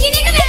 Virginia